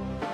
Bye.